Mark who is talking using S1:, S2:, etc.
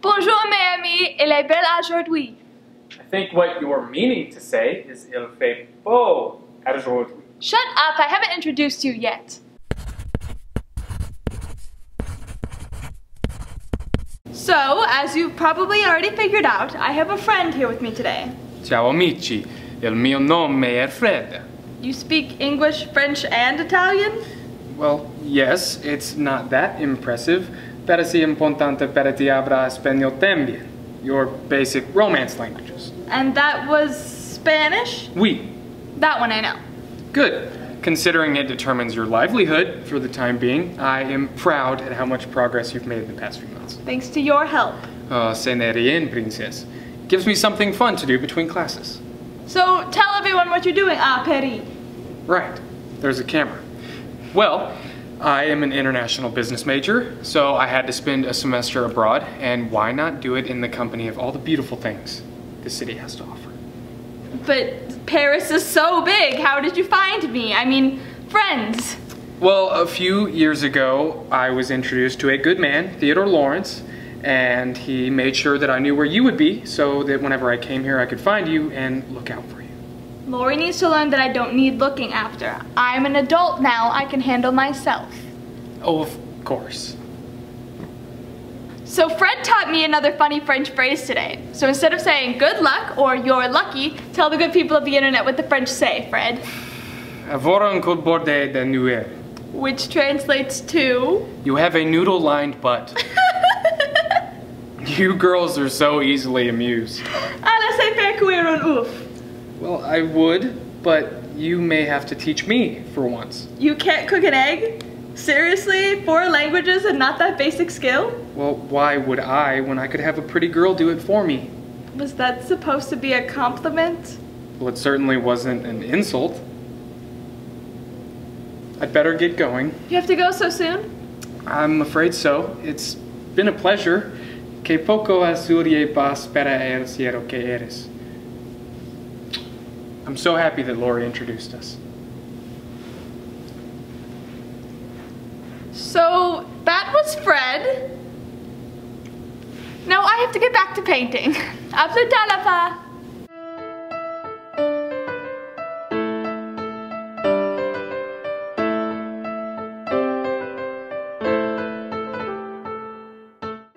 S1: Bonjour, mes amis. Il est belle aujourd'hui.
S2: I think what you're meaning to say is il fait beau aujourd'hui.
S1: Shut up. I haven't introduced you yet. So, as you've probably already figured out, I have a friend here with me today.
S2: Ciao amici, il mio nome è Fred.
S1: You speak English, French, and Italian?
S2: Well, yes, it's not that impressive. Sí importante para ti hablar español también. Your basic romance languages.
S1: And that was Spanish?
S2: Oui.
S1: That one I know.
S2: Good. Considering it determines your livelihood for the time being, I am proud at how much progress you've made in the past few months.
S1: Thanks to your help.
S2: Oh, ce n'est rien, princess. Gives me something fun to do between classes.
S1: So, tell everyone what you're doing, Ah Paris.
S2: Right. There's a camera. Well, I am an international business major, so I had to spend a semester abroad, and why not do it in the company of all the beautiful things the city has to offer?
S1: But Paris is so big. How did you find me? I mean, friends.
S2: Well, a few years ago, I was introduced to a good man, Theodore Lawrence, and he made sure that I knew where you would be so that whenever I came here, I could find you and look out for you.
S1: Laurie needs to learn that I don't need looking after. I'm an adult now. I can handle myself.
S2: Oh, of course.
S1: So Fred taught me another funny French phrase today. So instead of saying good luck or you're lucky, tell the good people of the internet what the French say, Fred.
S2: Avoir un code bordé de nuit.
S1: Which translates to...
S2: You have a noodle-lined butt. you girls are so easily amused.
S1: Ah, Allez, c'est faire cuire un ouf.
S2: Well, I would, but you may have to teach me for once.
S1: You can't cook an egg? Seriously? Four languages and not that basic skill?
S2: Well, why would I when I could have a pretty girl do it for me?
S1: Was that supposed to be a compliment?
S2: Well, it certainly wasn't an insult. I'd better get going.
S1: You have to go so soon?
S2: I'm afraid so. It's been a pleasure. Que poco azurie pas para el cielo que eres. I'm so happy that Laurie introduced us.
S1: So that was Fred. Now I have to get back to painting. A plus tard, la